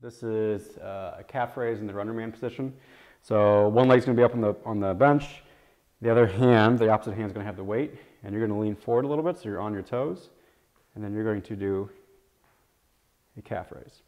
This is uh, a calf raise in the runner man position. So one leg's gonna be up on the, on the bench. The other hand, the opposite hand is gonna have the weight and you're gonna lean forward a little bit so you're on your toes. And then you're going to do a calf raise.